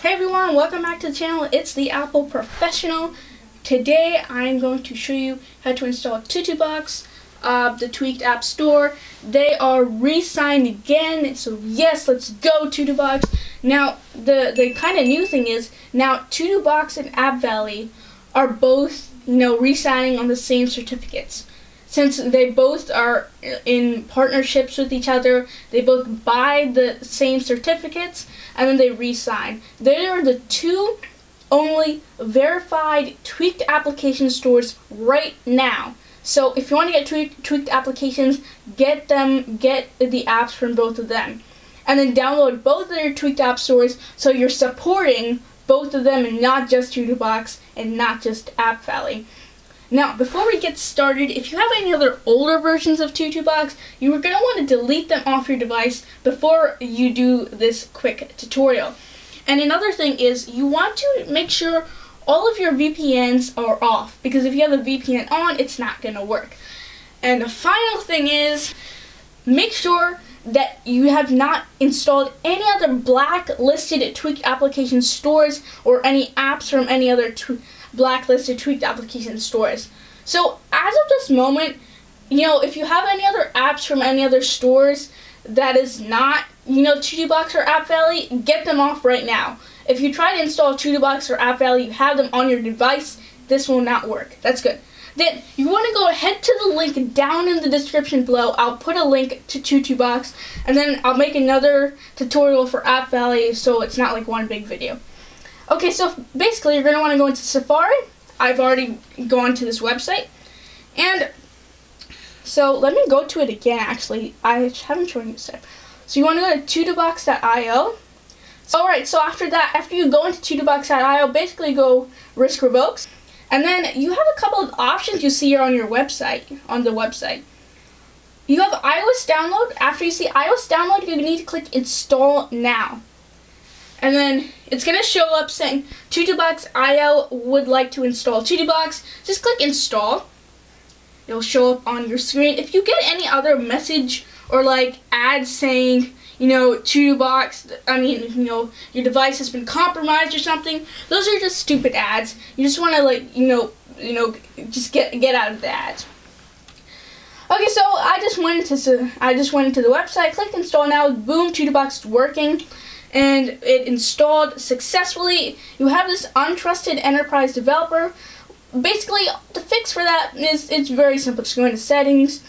Hey everyone, welcome back to the channel. It's the Apple Professional. Today I'm going to show you how to install TutuBox, uh, the Tweaked App Store. They are re-signed again, so yes, let's go TutuBox. Now, the, the kind of new thing is, now TutuBox and App Valley are both, you know, re-signing on the same certificates since they both are in partnerships with each other, they both buy the same certificates and then they re-sign. They are the two only verified tweaked application stores right now. So if you want to get tweaked, tweaked applications, get them, get the apps from both of them. And then download both of their tweaked app stores so you're supporting both of them and not just TutuBox and not just App Valley. Now, before we get started, if you have any other older versions of TutuBox, you are going to want to delete them off your device before you do this quick tutorial. And another thing is you want to make sure all of your VPNs are off because if you have the VPN on, it's not going to work. And the final thing is make sure that you have not installed any other blacklisted tweaked application stores or any apps from any other blacklisted tweaked application stores. So as of this moment, you know, if you have any other apps from any other stores that is not, you know, TutuBox or App Valley, get them off right now. If you try to install TutuBox or App Valley, you have them on your device, this will not work. That's good. Then you want to go ahead to the link down in the description below. I'll put a link to TutuBox, and then I'll make another tutorial for App Valley so it's not like one big video. Okay, so basically you're going to want to go into Safari. I've already gone to this website. And so let me go to it again, actually. I haven't shown you this yet. So you want to go to tutubox.io. Alright, so after that, after you go into tutubox.io, basically go risk revokes. And then you have a couple of options you see here on your website, on the website. You have iOS download. After you see iOS download, you need to click install now. And then it's going to show up saying TutuBox TutuBox.io would like to install TutuBox. Just click install. It'll show up on your screen. If you get any other message or like ads saying, you know, TutuBox, I mean, you know, your device has been compromised or something, those are just stupid ads. You just want to like, you know, you know, just get get out of the ads. Okay, so I just went to I just went into the website, clicked install now, boom, TutuBox is working and it installed successfully. You have this untrusted enterprise developer. Basically, the fix for that is it's very simple. Just go into settings.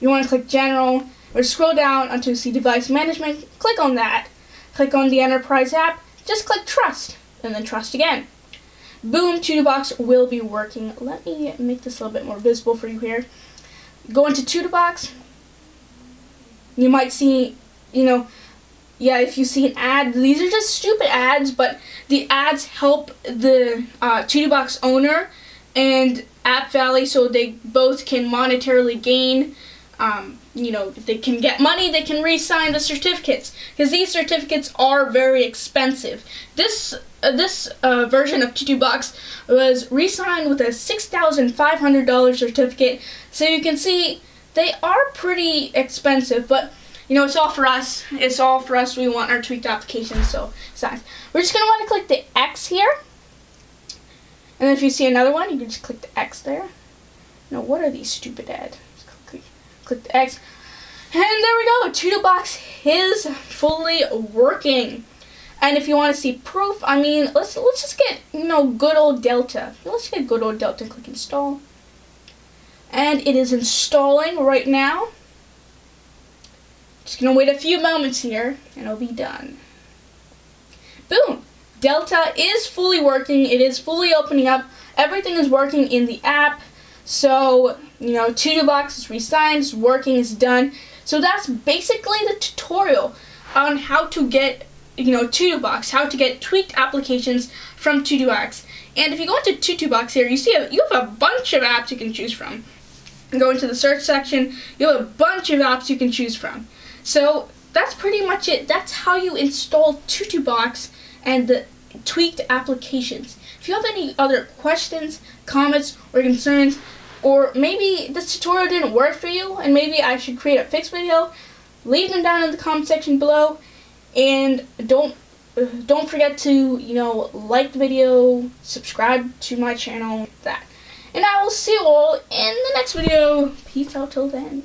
You want to click general or scroll down until you see device management. Click on that. Click on the enterprise app. Just click trust and then trust again. Boom, TutuBox will be working. Let me make this a little bit more visible for you here. Go into TutuBox. You might see, you know, yeah, if you see an ad, these are just stupid ads, but the ads help the uh, TutuBox owner and App Valley so they both can monetarily gain. Um, you know, they can get money, they can re-sign the certificates because these certificates are very expensive. This uh, this uh, version of TutuBox was re-signed with a $6,500 certificate, so you can see they are pretty expensive, but you know, it's all for us. It's all for us. We want our tweaked application, so size. We're just going to want to click the X here. And then if you see another one, you can just click the X there. Now, what are these stupid ads? Click, click the X. And there we go. TutuBox is fully working. And if you want to see proof, I mean, let's let's just get, you know, good old Delta. Let's get good old Delta. And click install. And it is installing right now. Just gonna wait a few moments here and it'll be done. Boom! Delta is fully working. It is fully opening up. Everything is working in the app. So, you know, TutuBox is re-signed, it's working, it's done. So that's basically the tutorial on how to get, you know, TutuBox, how to get tweaked applications from TutuBox. And if you go into TutuBox here, you see a, you have a bunch of apps you can choose from. Go into the search section, you have a bunch of apps you can choose from. So that's pretty much it. That's how you install TutuBox and the tweaked applications. If you have any other questions, comments, or concerns, or maybe this tutorial didn't work for you and maybe I should create a fix video, leave them down in the comment section below. And don't don't forget to, you know, like the video, subscribe to my channel, that. And I will see you all in the next video. Peace out till then.